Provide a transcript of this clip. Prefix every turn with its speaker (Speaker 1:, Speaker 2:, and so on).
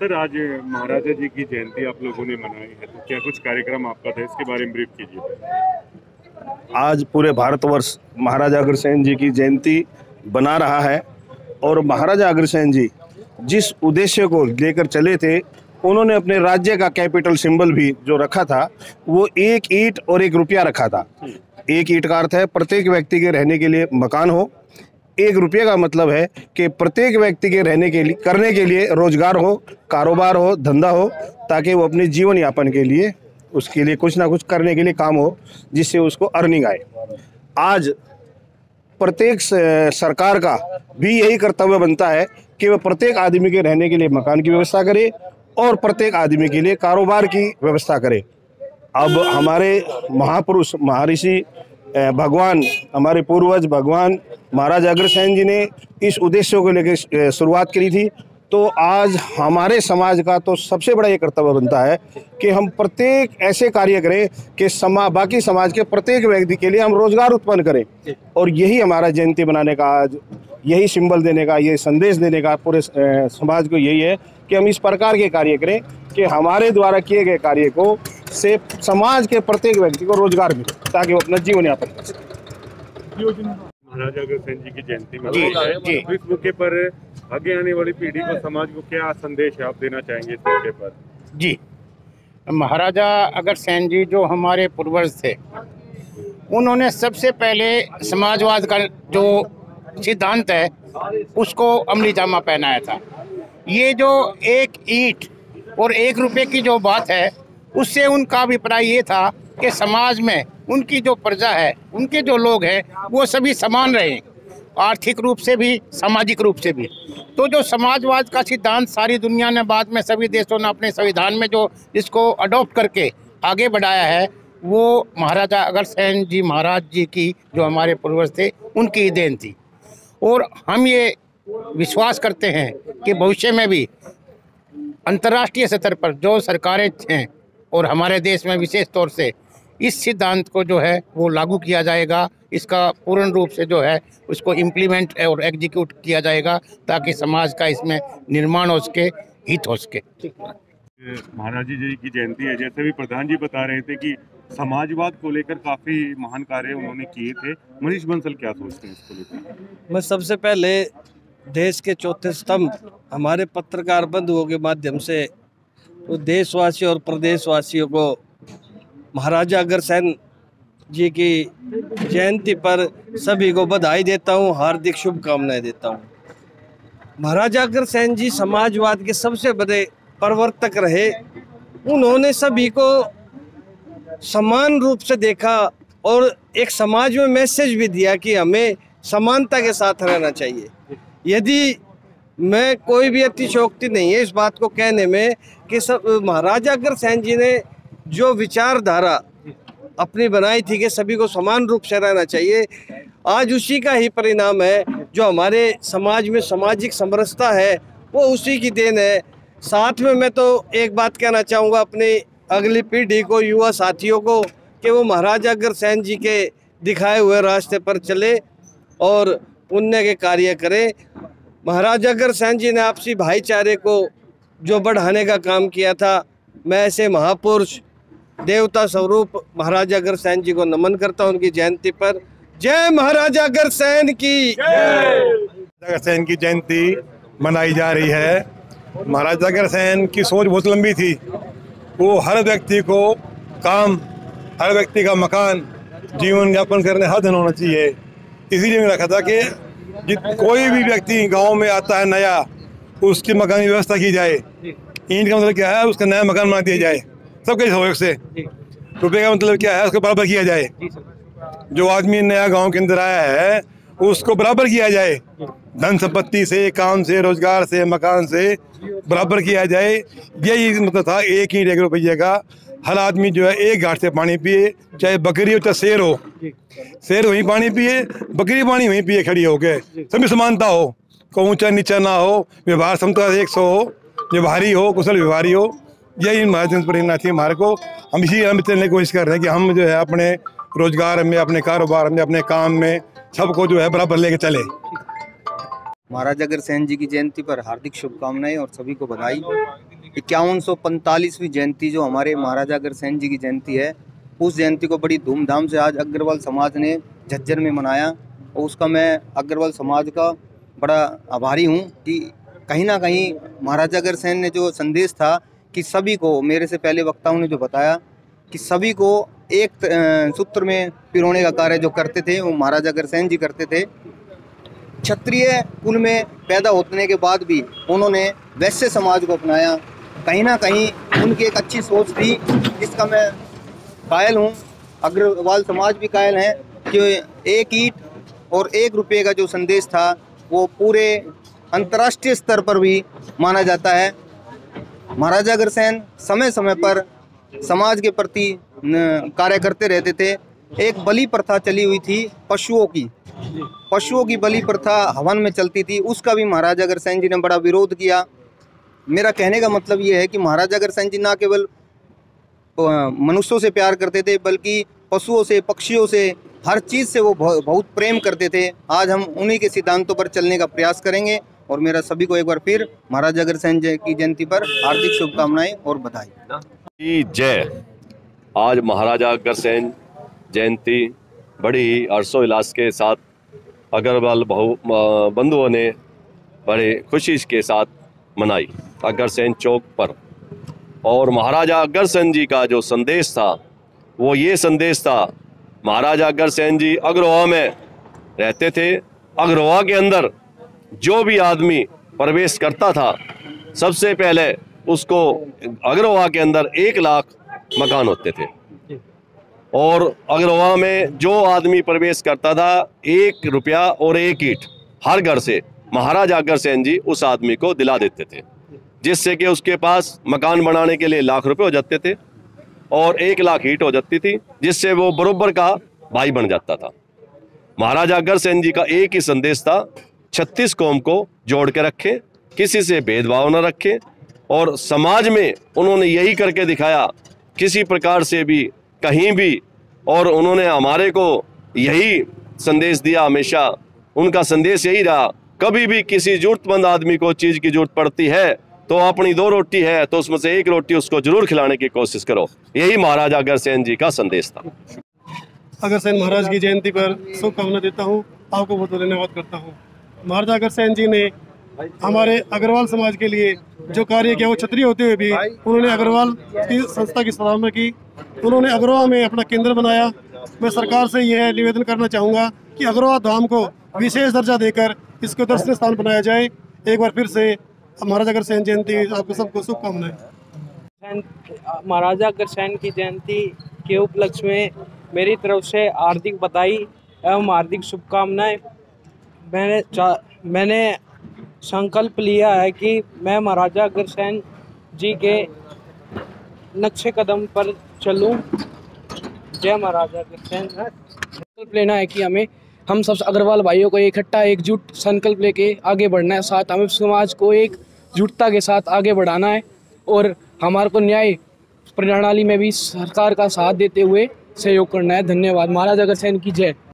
Speaker 1: Sir आज महाराजा जी की जयंती आप लोगों ने मनाई है तो क्या कुछ कार्यक्रम आपका था? इसके बारे में ब्रीफ कीजिए।
Speaker 2: आज पूरे भारतवर्ष महाराजा अग्रसेन जी की जयंती बना रहा है और महाराजा अग्रसेन जी जिस उद्देश्य को लेकर चले थे उन्होंने अपने राज्य का कैपिटल सिंबल भी जो रखा था वो एक ईट और एक रुपया रखा था। एक ईट का अर्थ है प्रत्येक व्यक्ति के रहने के लिए मकान हो एक रुपये का मतलब है कि प्रत्येक व्यक्ति के रहने के लिए, करने के लिए रोज़गार हो, कारोबार हो, धंधा हो, ताकि वो अपने जीवन यापन के लिए, उसके लिए कुछ ना कुछ करने के लिए काम हो, जिससे उसको अर्निंग आए। आज प्रत्येक सरकार का भी यही कर्तव्य बनता है कि वह प्रत्येक आदमी के रहने के लिए मकान की व्यवस्था करे और प्रत्येक आदमी के लिए कारोबार की व्यवस्था करे। अब हमारे महापुरुष, महर्षि भगवान, हमारे पूर्वज भगवान महाराज अग्रसेन जी ने इस उद्देश्य को लेकर शुरुआत करी थी। तो आज हमारे समाज का तो सबसे बड़ा ये कर्तव्य बनता है कि हम प्रत्येक ऐसे कार्य करें कि समा, बाकी समाज के प्रत्येक व्यक्ति के लिए हम रोज़गार उत्पन्न करें। और यही हमारा जयंती बनाने का आज, यही सिंबल देने का ये संदेश देने का पूरे समाज को यही है कि हम इस प्रकार के कार्य करें कि हमारे द्वारा किए गए कार्य को से समाज के प्रत्येक व्यक्ति को रोज़गार मिले ताकि वो अपना जीवन यापन कर सके।
Speaker 1: महाराजा अग्रसेन जी की जयंती
Speaker 2: जी,
Speaker 1: मनाई
Speaker 2: जी।
Speaker 1: इस मौके पर आगे आने वाली पीढ़ी को समाज को क्या संदेश आप देना चाहेंगे इस मौके पर?
Speaker 3: जी। महाराजा अग्रसेन जी जो हमारे पूर्वज थे उन्होंने सबसे पहले समाजवाद का जो सिद्धांत है उसको अमली जामा पहनाया था। ये जो एक ईट और एक रुपए की जो बात है उससे उनका अभिप्राय ये था कि समाज में उनकी जो प्रजा है, उनके जो लोग हैं, वो सभी समान रहे, आर्थिक रूप से भी, सामाजिक रूप से भी। तो जो समाजवाद का सिद्धांत सारी दुनिया ने बाद में सभी देशों ने अपने संविधान में जो इसको अडॉप्ट करके आगे बढ़ाया है, वो महाराजा अग्रसेन जी महाराज जी की जो हमारे पूर्वज थे, उनकी ही देन थी। और हम ये विश्वास करते हैं कि भविष्य में भी अंतर्राष्ट्रीय स्तर पर जो सरकारें हैं और हमारे देश में विशेष तौर से इस सिद्धांत को जो है वो लागू किया जाएगा। इसका पूर्ण रूप से जो है उसको इम्प्लीमेंट और एग्जीक्यूट किया जाएगा ताकि समाज का इसमें निर्माण हो सके हित हो सके।
Speaker 1: महाराजा जी की जयंती है। जैसे भी प्रधान जी बता रहे थे कि समाजवाद को लेकर काफ़ी महान कार्य उन्होंने किए थे। मनीष बंसल क्या सोचते हैं इसको लेकर?
Speaker 4: मैं सबसे पहले देश के चौथे स्तंभ हमारे पत्रकार बंधुओं के माध्यम से तो देशवासी और प्रदेशवासियों को महाराजा अग्रसेन जी की जयंती पर सभी को बधाई देता हूँ, हार्दिक शुभकामनाएँ देता हूँ। महाराजा अग्रसेन जी समाजवाद के सबसे बड़े प्रवर्तक रहे, उन्होंने सभी को समान रूप से देखा और एक समाज में मैसेज भी दिया कि हमें समानता के साथ रहना चाहिए। यदि मैं कोई भी अतिशोक्ति नहीं है इस बात को कहने में कि सब, महाराजा अग्रसेन जी ने जो विचारधारा अपनी बनाई थी कि सभी को समान रूप से रहना चाहिए, आज उसी का ही परिणाम है, जो हमारे समाज में सामाजिक समरसता है, वो उसी की देन है। साथ में मैं तो एक बात कहना चाहूँगा अपनी अगली पीढ़ी को, युवा साथियों को, कि वो महाराजा अग्रसेन जी के दिखाए हुए रास्ते पर चले और पुण्य के कार्य करें महाराजा अग्रसेन जी ने आपसी भाईचारे को जो बढ़ाने का काम किया था, मैं ऐसे महापुरुष, देवता स्वरूप महाराजा अग्रसेन जी को नमन करता हूँ, उनकी जयंती पर। जय महाराजा अग्रसेन की।
Speaker 5: अग्रसेन की जयंती मनाई जा रही है, महाराजा अग्रसेन की सोच बहुत लंबी थी, वो हर व्यक्ति को काम, हर व्यक्ति का मकान, जीवन यापन करने हर दिन होना चाहिए। इसीलिए रखा था कि कोई भी व्यक्ति गाँव में आता है नया उसकी मकान की व्यवस्था की जाए। ईंट का मतलब क्या है? उसका नया मकान बना दिया जाए। सबके सहयोग से रुपये का मतलब क्या है? उसको बराबर किया जाए। जो आदमी नया गाँव के अंदर आया है उसको बराबर किया जाए। धन संपत्ति से काम से रोज़गार से मकान से बराबर किया जाए। यही मतलब था एक ही एक रुपये का हर आदमी जो है एक घाट से पानी पिए चाहे बकरी हो चाहे शेर हो। शेर वहीं पानी पिए बकरी पानी वहीं पिए खड़ी होके। सभी समानता हो। को ऊँचा नीचा ना हो व्यवहार क्षमता एक सौ हो व्यवहारी हो कुशल व्यवहारी हो। यही हमारे प्रेरणा थी हमारे को। हम इसी हम चलने की कोशिश कर रहे हैं कि हम जो है अपने रोज़गार में अपने कारोबार में अपने काम में सबको जो है बराबर लेके चले।
Speaker 6: महाराजा अग्रसेन जी की जयंती पर हार्दिक शुभकामनाएँ और सभी को बधाई। इक्यावन सौ पैंतालीसवीं जयंती जो हमारे महाराजा अग्रसेन जी की जयंती है, उस जयंती को बड़ी धूमधाम से आज अग्रवाल समाज ने झज्जर में मनाया और उसका मैं अग्रवाल समाज का बड़ा आभारी हूँ कि कहीं ना कहीं महाराजा अग्रसेन ने जो संदेश था कि सभी को, मेरे से पहले वक्ताओं ने जो बताया कि सभी को एक सूत्र में पिरोने का कार्य जो करते थे, वो महाराजा अग्रसेन जी करते थे। क्षत्रिय कुल में पैदा होने के बाद भी उन्होंने वैश्य समाज को अपनाया। कहीं ना कहीं उनकी एक अच्छी सोच थी, जिसका मैं कायल हूँ। अग्रवाल समाज भी कायल है कि एक ईट और एक रुपये का जो संदेश था, वो पूरे अंतर्राष्ट्रीय स्तर पर भी माना जाता है। महाराजा अग्रसेन समय समय पर समाज के प्रति कार्य करते रहते थे। एक बलि प्रथा चली हुई थी पशुओं की। पशुओं की बलि प्रथा हवन में चलती थी, उसका भी महाराजा अग्रसेन जी ने बड़ा विरोध किया। मेरा कहने का मतलब ये है कि महाराजा अग्रसेन जी ना केवल मनुष्यों से प्यार करते थे, बल्कि पशुओं से, पक्षियों से, हर चीज़ से वो बहुत प्रेम करते थे, आज हम उन्हीं के सिद्धांतों पर चलने का प्रयास करेंगे। और मेरा सभी को एक बार फिर महाराजा अग्रसेन जय की जयंती पर हार्दिक शुभकामनाएँ और बधाई।
Speaker 7: जय। आज महाराजा अग्रसेन जयंती बड़ी ही हर्षोल्लास के साथ अग्रवाल बहु बंधुओं ने बड़े खुशी के साथ मनाई। अग्रसेन चौक पर। और महाराजा अग्रसेन जी का जो संदेश था, वो ये संदेश था, महाराजा अग्रसेन जी अग्रवा में रहते थे। अग्रवा के अंदर जो भी आदमी प्रवेश करता था, सबसे पहले उसको अग्रवा के अंदर एक लाख मकान होते थे। और अग्रवा में जो आदमी प्रवेश करता था, एक रुपया और एक ईट, हर घर से महाराजा अग्रसेन जी उस आदमी को दिला देते थे। जिससे कि उसके पास मकान बनाने के लिए लाख रुपए हो जाते थे और एक लाख ईट हो जाती थी, जिससे वो बरोबर का भाई बन जाता था। महाराजा अग्रसेन जी का एक ही संदेश था, छत्तीस कौम को जोड़ के रखें, किसी से भेदभाव न रखें और समाज में उन्होंने यही करके दिखाया, किसी प्रकार से भी, कहीं भी, और उन्होंने हमारे को यही संदेश दिया हमेशा। उनका संदेश यही रहा, कभी भी किसी जरूरतमंद आदमी को चीज़ की ज़रूरत पड़ती है तो अपनी दो रोटी है तो उसमें से एक रोटी उसको ज़रूर खिलाने की कोशिश करो। यही महाराजा अग्रसेन जी का संदेश था।
Speaker 8: अग्रसेन महाराज की जयंती पर शुभकामना देता हूँ, आपको बहुत धन्यवाद करता हूँ। महाराजा अग्रसेन जी ने हमारे अग्रवाल समाज के लिए जो कार्य किया, वो क्षत्रिय होते हुए भी उन्होंने अग्रवाल की संस्था की सराहना की, उन्होंने अग्रवा में अपना केंद्र बनाया। मैं सरकार से यह निवेदन करना चाहूँगा कि अग्रवा धाम को विशेष दर्जा देकर इसको दर्शनीय स्थान बनाया जाए। एक बार फिर से महाराजा अग्रसेन जयंती, आपको सबको शुभकामनाएँ।
Speaker 9: महाराजा अग्रसेन की जयंती के उपलक्ष्य में मेरी तरफ़ से हार्दिक बधाई एवं हार्दिक शुभकामनाएँ। मैंने मैंने संकल्प लिया है कि मैं महाराजा अग्रसेन जी के नक्शे कदम पर चलूँ। जय महाराजा अग्रसेन संकल्प लेना है कि हमें, हम सब अग्रवाल भाइयों को इकट्ठा एकजुट संकल्प लेके आगे बढ़ना है। साथ हमें समाज को एक जुटता के साथ आगे बढ़ाना है और हमारे को न्याय प्रणाली में भी सरकार का साथ देते हुए सहयोग करना है। धन्यवाद। महाराजा अग्रसेन की जय।